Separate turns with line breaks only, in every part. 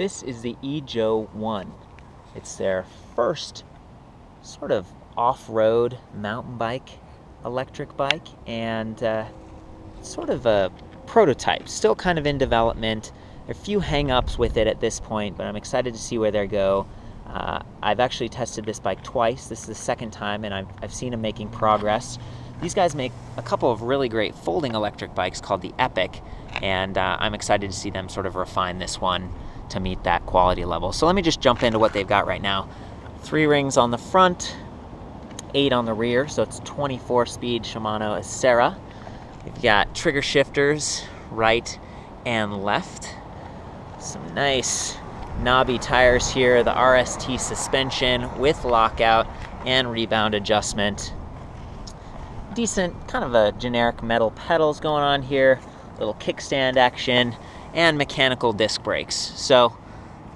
This is the e-Joe 1. It's their first sort of off-road mountain bike, electric bike, and uh, sort of a prototype, still kind of in development. There are a few hang-ups with it at this point, but I'm excited to see where they go. Uh, I've actually tested this bike twice. This is the second time, and I've, I've seen them making progress. These guys make a couple of really great folding electric bikes called the Epik, and uh, I'm excited to see them sort of refine this one to meet that quality level. So let me just jump into what they've got right now. Three rings on the front, eight on the rear, so it's 24 speed Shimano Acera. You've got trigger shifters right and left. Some nice knobby tires here, the RST suspension with lockout and rebound adjustment. Decent, kind of a generic metal pedals going on here, little kickstand action, and mechanical disc brakes. So,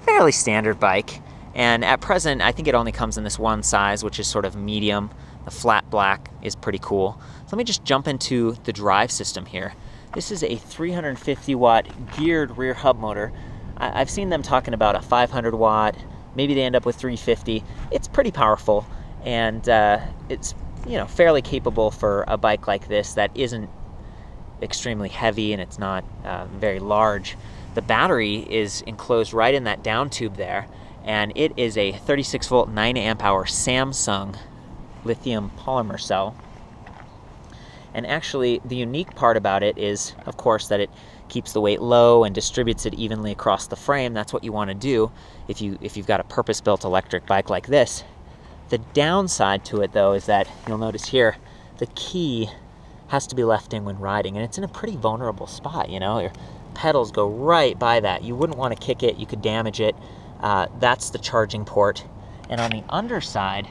fairly standard bike. And at present, I think it only comes in this one size, which is sort of medium. The flat black is pretty cool. So let me just jump into the drive system here. This is a 350 watt geared rear hub motor. I've seen them talking about a 500 watt, maybe they end up with 350. It's pretty powerful and uh, it's you know fairly capable for a bike like this that isn't extremely heavy and it's not uh, very large. The battery is enclosed right in that down tube there, and it is a 36 volt 9 amp hour Samsung lithium polymer cell. And actually, the unique part about it is, of course, that it keeps the weight low and distributes it evenly across the frame. That's what you want to do if you if you've got a purpose-built electric bike like this. The downside to it, though, is that you'll notice here the key has to be left in when riding, and it's in a pretty vulnerable spot. You know, your pedals go right by that. You wouldn't want to kick it; you could damage it. Uh, that's the charging port, and on the underside,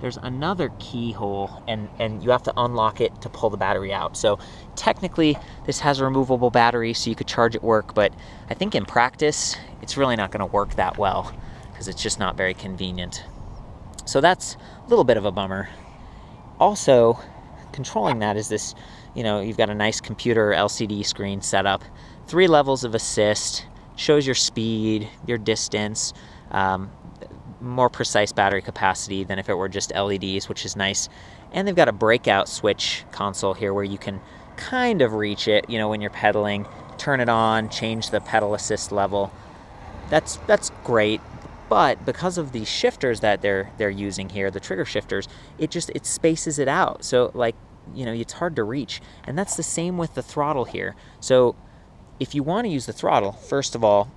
there's another keyhole, and and you have to unlock it to pull the battery out. So technically, this has a removable battery, so you could charge at work. But I think in practice, it's really not going to work that well because it's just not very convenient. So that's a little bit of a bummer. Also, controlling that is this, you know, you've got a nice computer LCD screen set up, three levels of assist, shows your speed, your distance, um, more precise battery capacity than if it were just LEDs, which is nice. And they've got a breakout switch console here where you can kind of reach it, you know, when you're pedaling, turn it on, change the pedal assist level. That's that's great, but because of the shifters that they're they're using here the trigger shifters it just it spaces it out so like you know it's hard to reach. And that's the same with the throttle here. So if you want to use the throttle first of all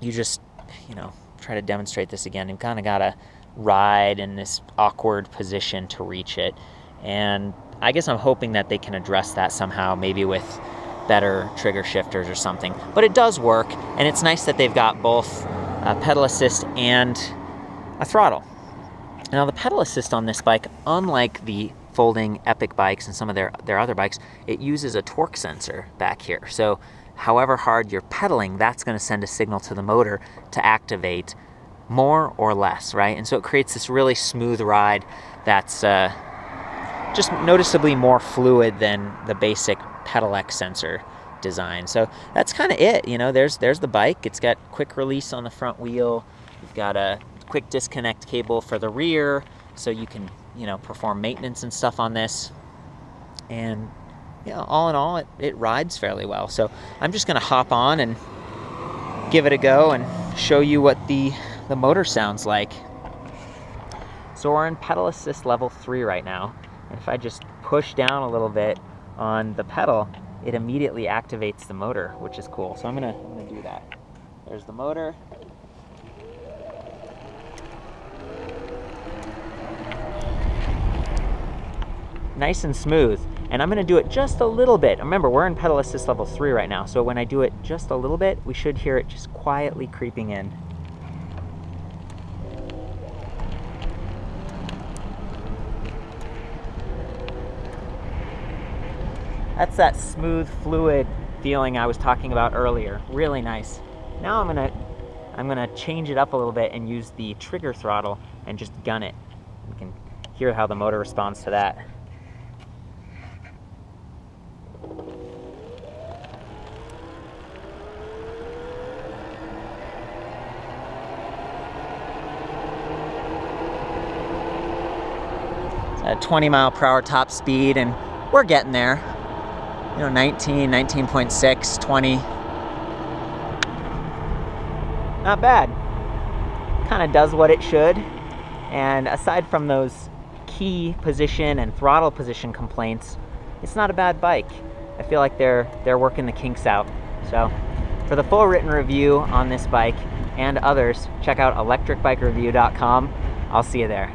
you just you know try to demonstrate this again. You've kind of got to ride in this awkward position to reach it. And i guess i'm hoping that they can address that somehow maybe with better trigger shifters or something. But it does work and it's nice that they've got both a pedal assist and a throttle. Now the pedal assist on this bike, unlike the folding Epik bikes and some of their, their other bikes, it uses a torque sensor back here. So however hard you're pedaling, that's gonna send a signal to the motor to activate more or less, right? And so it creates this really smooth ride that's uh, just noticeably more fluid than the basic Pedelec sensor design. So that's kind of it. You know, there's there's the bike. It's got quick release on the front wheel. You've got a quick disconnect cable for the rear, so you can you know perform maintenance and stuff on this. And yeah, all in all, it, it rides fairly well. So I'm just gonna hop on and give it a go and show you what the the motor sounds like. So we're in pedal assist level three right now. And if I just push down a little bit on the pedal, it immediately activates the motor, which is cool. So I'm gonna, I'm gonna do that. There's the motor. Nice and smooth. And I'm gonna do it just a little bit. Remember, we're in pedal assist level three right now. So when I do it just a little bit, we should hear it just quietly creeping in. That's that smooth, fluid feeling I was talking about earlier. Really nice. Now I'm gonna I'm gonna change it up a little bit and use the trigger throttle and just gun it. You can hear how the motor responds to that. A 20 mile per hour top speed, and we're getting there. You know, 19, 19.6, 20. Not bad. Kind of does what it should. And aside from those key position and throttle position complaints, it's not a bad bike. I feel like they're they're working the kinks out. So, for the full written review on this bike and others, check out electricbikereview.com. I'll see you there.